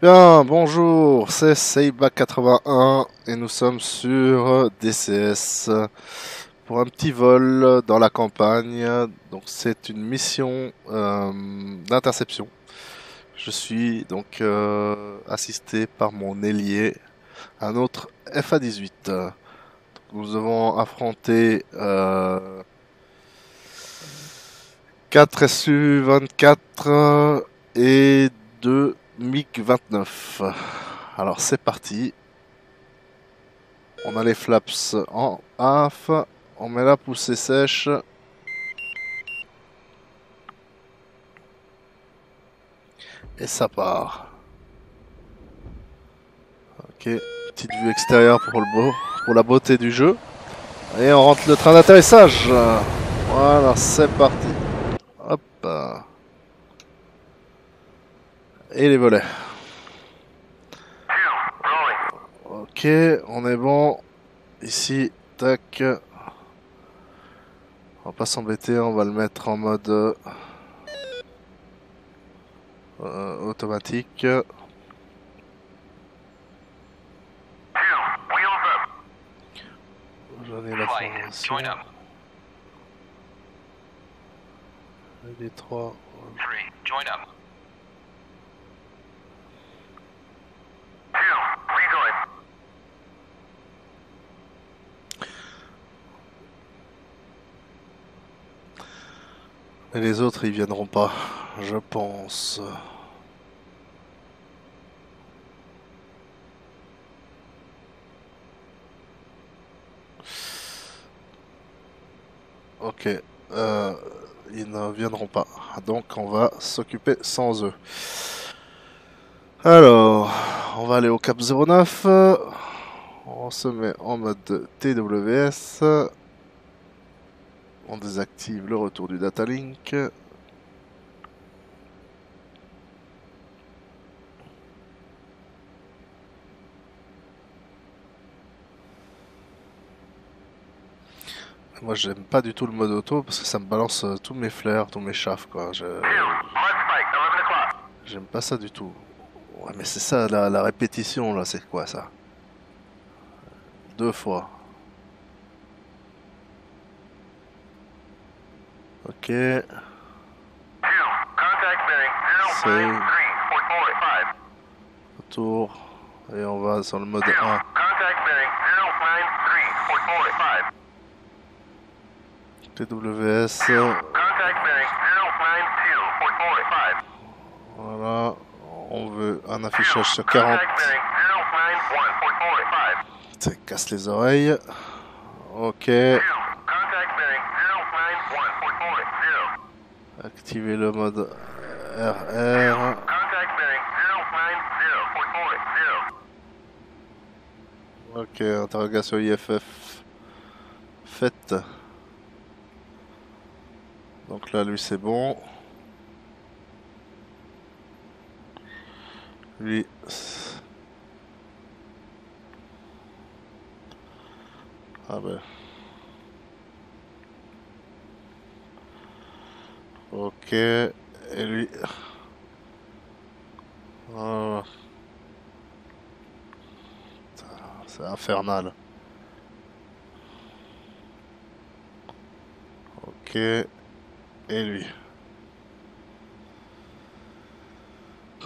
Bien, bonjour, c'est Seiba81 et nous sommes sur DCS pour un petit vol dans la campagne. Donc c'est une mission euh, d'interception. Je suis donc euh, assisté par mon ailier, un autre FA-18. Donc, nous devons affronter euh, 4 SU-24 et 2 MiG-29. Alors c'est parti. On a les flaps en AF. On met la poussée sèche. Et ça part. Ok, petite vue extérieure pour le beau, pour la beauté du jeu. Et on rentre le train d'atterrissage. Voilà, c'est parti. Hop. Et les volets. Ok, on est bon. Ici, tac. On va pas s'embêter, on va le mettre en mode euh, automatique. J'en ai la formation. Les trois. Les autres, ils viendront pas, je pense. Ok, euh, ils ne viendront pas. Donc on va s'occuper sans eux. Alors, on va aller au cap 09. On se met en mode TWS. On désactive le retour du data link. Moi j'aime pas du tout le mode auto parce que ça me balance euh, tous mes flares, tous mes chafs quoi. J'aime pas ça du tout. Ouais mais c'est ça la, la répétition là, c'est quoi ça? Deux fois. Ok. C'est retour et on va sur le mode 1. TWS. Voilà, on veut un affichage sur 40. Ça casse les oreilles. Ok. Activer le mode RR. Ok, interrogation IFF faite. Donc là, lui, c'est bon. Lui... Ah ben... Et lui... Oh. C'est infernal. Ok. Et lui.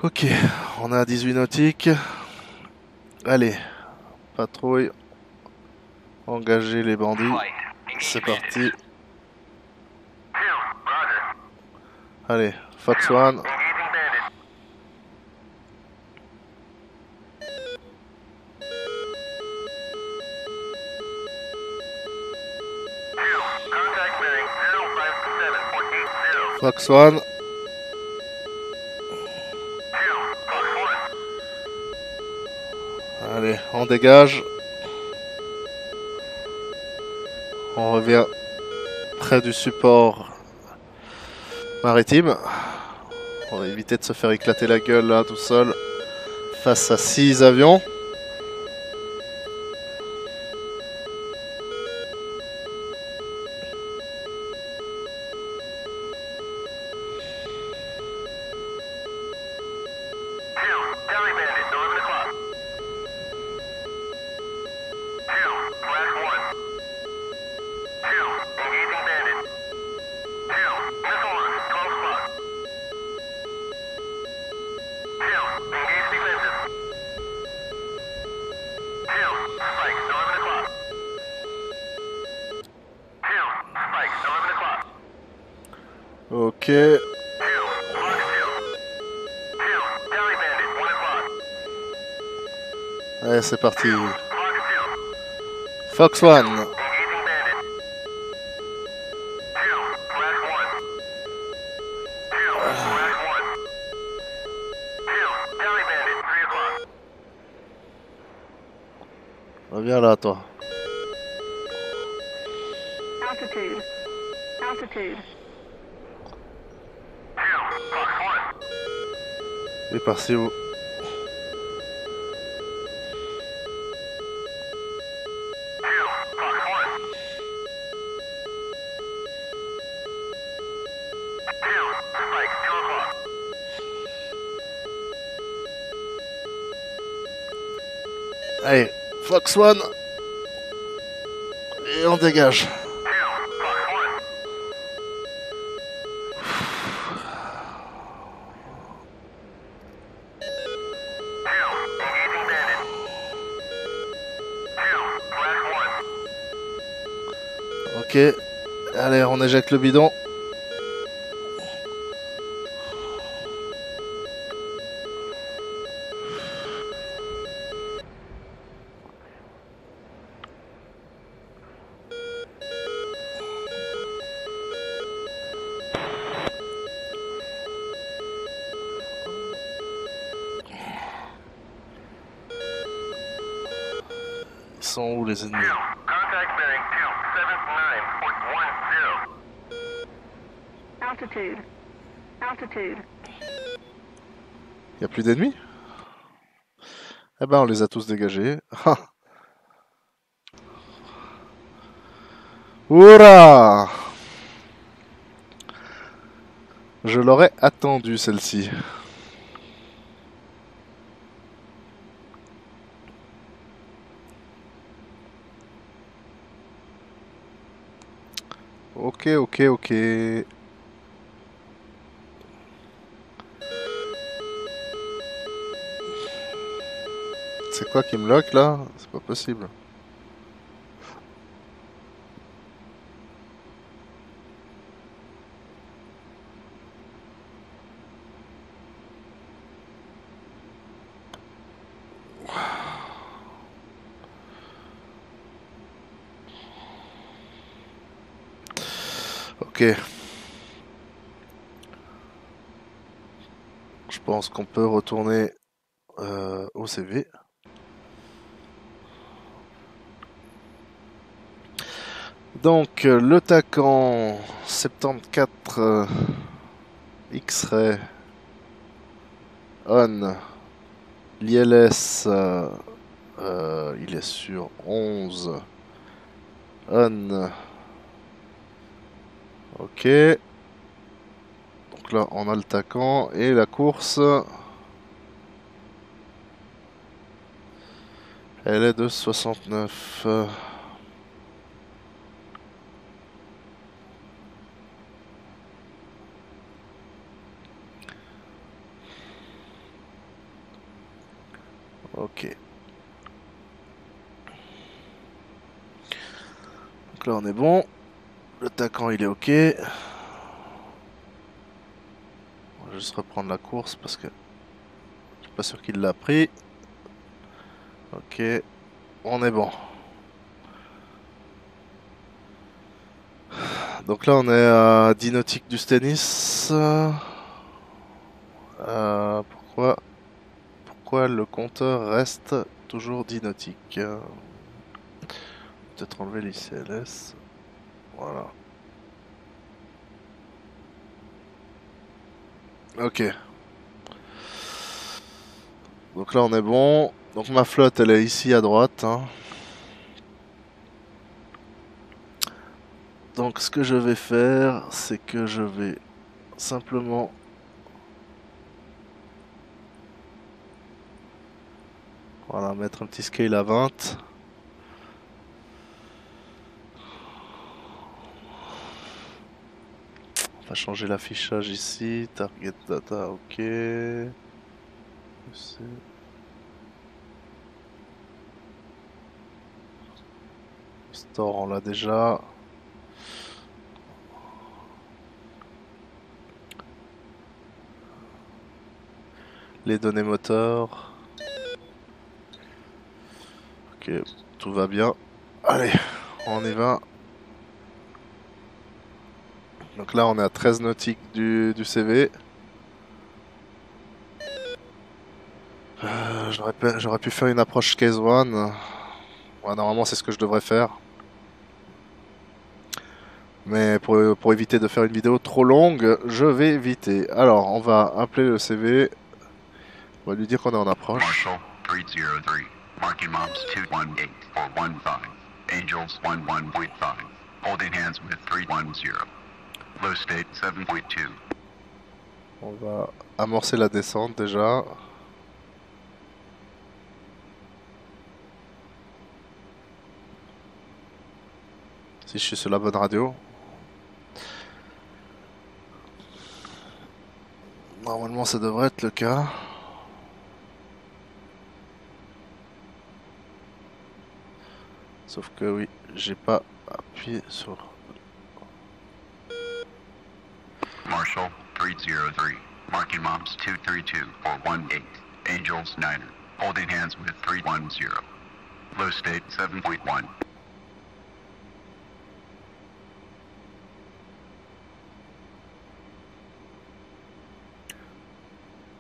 Ok, on a 18 nautiques. Allez, patrouille. Engager les bandits. C'est parti. Allez, Fox One. Fox One. Allez, on dégage. On revient près du support maritime. On va éviter de se faire éclater la gueule là tout seul face à 6 avions. Ok. Allez, c'est parti. Fox One. Reviens là, toi. Altitude. Altitude. Il est parti où Allez, Fox One. Et on dégage. Ok. Allez, on éjecte le bidon. Ils sont où les ennemis? Contact bearing 279.10. Altitude. Altitude. Y a plus d'ennemis? Eh ben, on les a tous dégagés. Oula Je l'aurais attendu celle-ci. Ok, ok, ok. C'est quoi qui me lock là? C'est pas possible. Ok. Je pense qu'on peut retourner euh, au CV. Donc, le TACAN 74 euh, X-Ray on. L'ILS, euh, euh, il est sur 11 on. Ok. Donc là, on a le TACAN et la course. Elle est de 69. Ok. Donc là on est bon. Le taquant il est ok. On va juste reprendre la course parce que je suis pas sûr qu'il l'a pris. Ok. On est bon. Donc là on est à 10 nautiques du Stennis. Euh, pourquoi pourquoi le compteur reste toujours dynautique. Peut-être enlever l'ICLS. Voilà. Ok. Donc là on est bon. Donc ma flotte elle est ici à droite. hein. Donc ce que je vais faire, c'est que je vais simplement Voilà, mettre un petit scale à 20. Va changer l'affichage ici. Target data, ok. Store, on l'a déjà. Les données moteurs. Ok, tout va bien. Allez, on y va. Donc là, on est à 13 nautiques du, du CV. Euh, J'aurais pu- faire une approche case one. Ouais, normalement, c'est ce que je devrais faire. Mais pour, pour éviter de faire une vidéo trop longue, je vais éviter. Alors, on va appeler le CV. On va lui dire qu'on est en approche. Marshall 303. Marking mobs 218 or 15. Angels 11.5. Holding hands with 310. Low state 7.2. On va amorcer la descente déjà. Si je suis sur la bonne radio. Normalement ça devrait être le cas. Sauf que oui, j'ai pas appuyé sur... Marshall 303. Marking mobs 232 or 18. Angels 9. Holding hands with 310. Low state 7.1.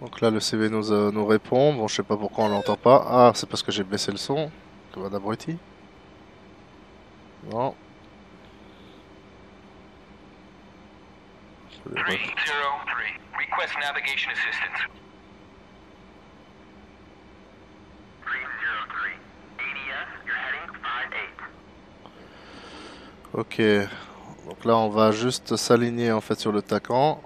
Donc là, le CV nous, euh, nous répond. Bon, je sais pas pourquoi on l'entend pas. Ah, c'est parce que j'ai baissé le son. Comme un abruti. Non. Je vais 303. Request navigation assistance. 303. ADS, you're heading 5-8. Ok. Donc là, on va juste s'aligner en fait sur le tacan.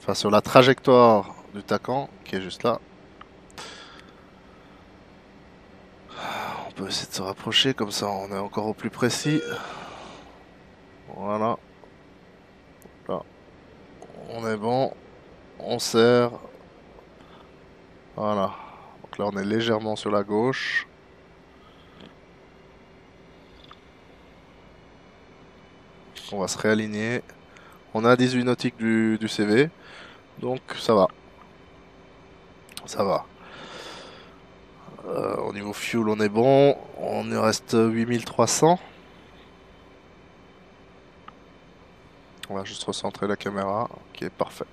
Enfin, sur la trajectoire du tacan, qui est juste là. On peut essayer de se rapprocher, comme ça on est encore au plus précis. Voilà. Bon. On serre. Voilà. Donc là, on est légèrement sur la gauche. On va se réaligner. On a 18 nautiques du, du CV. Donc ça va. Ça va. Euh, au niveau fuel, on est bon. On y reste 8300. On va juste recentrer la caméra. Ok, parfait.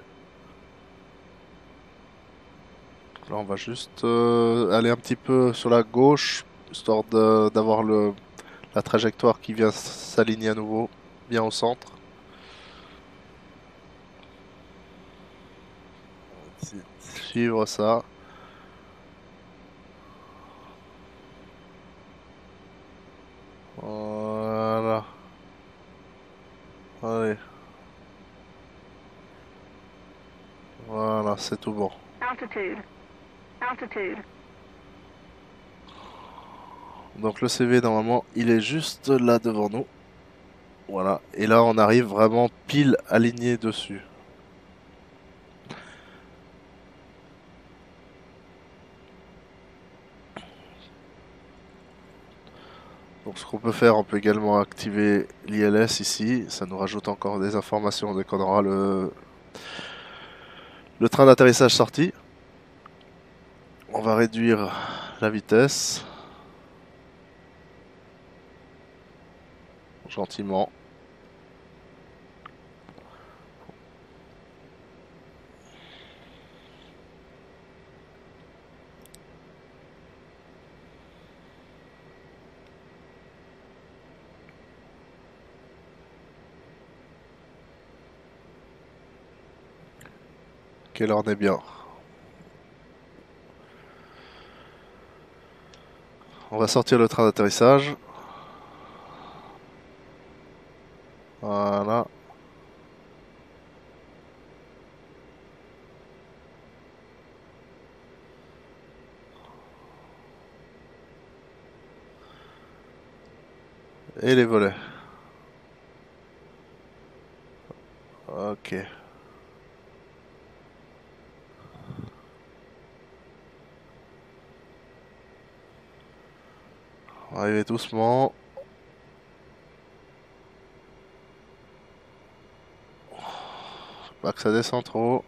Là, on va juste euh, aller un petit peu sur la gauche, histoire d'avoir la trajectoire qui vient s'aligner à nouveau bien au centre. Suivre ça. Voilà. Allez. Voilà, c'est tout bon. Altitude. Altitude. Donc le CV normalement il est juste là devant nous. Voilà. Et là on arrive vraiment pile aligné dessus. Donc ce qu'on peut faire, on peut également activer l'ILS ici. Ça nous rajoute encore des informations dès qu'on aura le, le train d'atterrissage sorti. On va réduire la vitesse. Gentiment. quelle heure on est bien On va sortir le train d'atterrissage. Voilà. Et les volets. Ok. Arriver doucement. Pas que ça descend trop.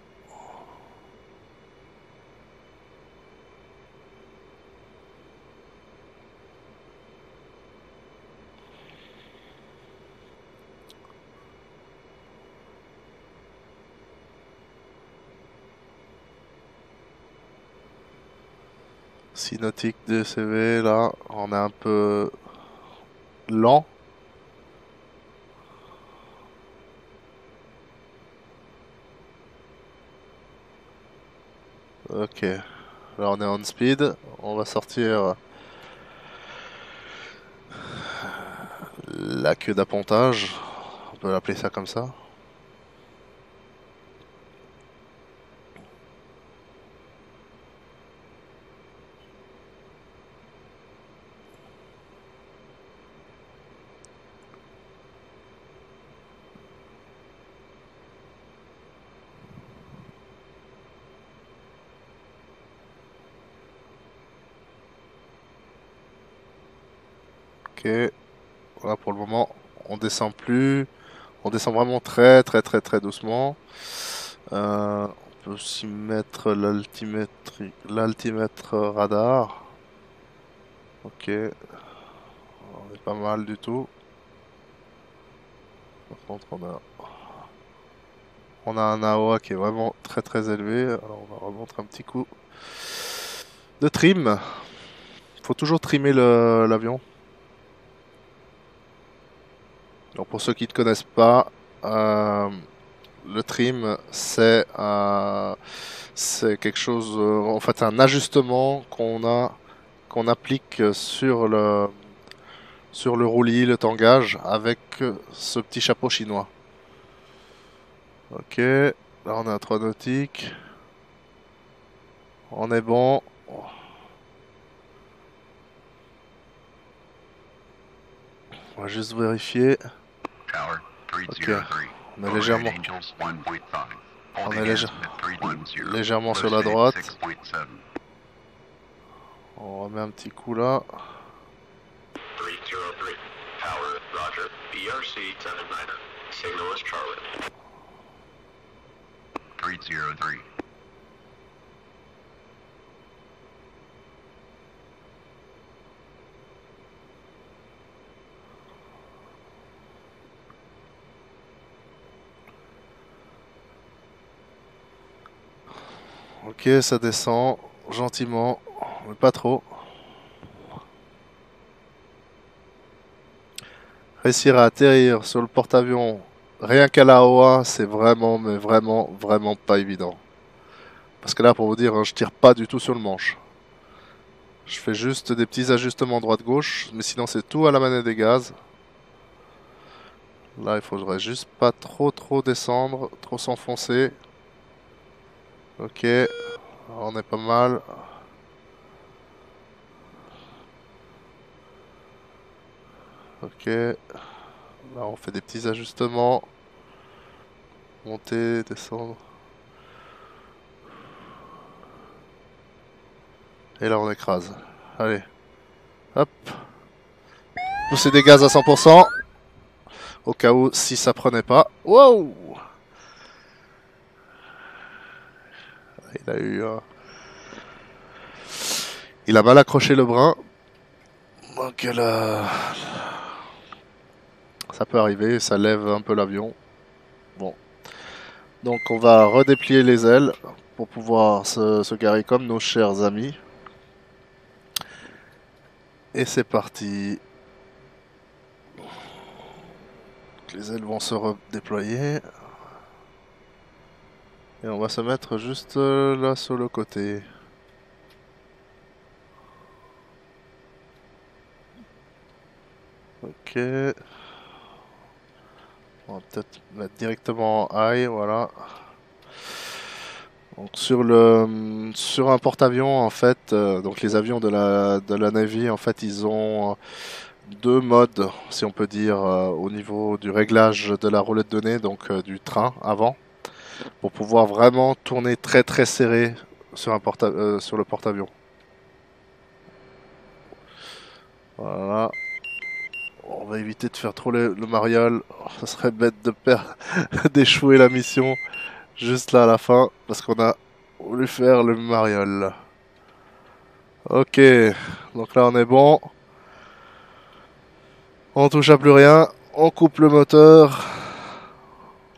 Synotique de CV, là, on est un peu lent. Ok, là on est on speed, on va sortir la queue d'appontage, on peut l'appeler ça comme ça. Ok, voilà pour le moment, on descend plus, on descend vraiment très très très très doucement. Euh, on peut aussi mettre l'altimètre radar. Ok, on est pas mal du tout. Par contre, on a on a un AOA qui est vraiment très très élevé. Alors on va remontrer un petit coup de trim. Faut toujours trimer l'avion. Donc pour ceux qui ne connaissent pas, euh, le trim c'est euh, quelque chose, euh, en fait un ajustement qu'on a qu'on applique sur le sur le roulis, le tangage avec ce petit chapeau chinois. Ok, là on est à 3 nautiques. On est bon. On va juste vérifier. Tower 303. On est légèrement, Angels 1.5. On est hands légère- with 310. légèrement sur la droite. 6.7. On remet un petit coup là. 303. Tower, roger. BRC 79er. Signal is Charlie. 303. Ok, ça descend gentiment, mais pas trop. Réussir à atterrir sur le porte-avions rien qu'à la OA, c'est vraiment, mais vraiment, vraiment pas évident. Parce que là, pour vous dire, hein, je tire pas du tout sur le manche. Je fais juste des petits ajustements droite-gauche, mais sinon c'est tout à la manette des gaz. Là, il faudrait juste pas trop trop descendre, trop s'enfoncer. Ok, on est pas mal. Ok, là on fait des petits ajustements. Monter, descendre. Et là on écrase. Allez, hop. Pousser des gaz à 100%. Au cas où si ça prenait pas. Wow Il a eu. euh, Il a mal accroché le brin. Donc là. Ça peut arriver, ça lève un peu l'avion. Bon. Donc on va redéplier les ailes pour pouvoir se, se garer comme nos chers amis. Et c'est parti. Les ailes vont se redéployer. Et on va se mettre juste euh, là sur le côté. Ok. On va peut-être mettre directement en high, voilà. Donc sur le sur un porte-avions en fait, euh, donc les avions de la de Navy en fait ils ont euh, deux modes, si on peut dire, au niveau du réglage de la roulette nez, donc du train avant, pour pouvoir vraiment tourner très très serré euh, sur le porte-avions. Voilà. On va éviter de faire trop le, le mariole. Oh, ça serait bête de perdre, d'échouer la mission juste là à la fin, parce qu'on a voulu faire le mariole. Ok, donc là on est bon. On touche à plus rien, on coupe le moteur.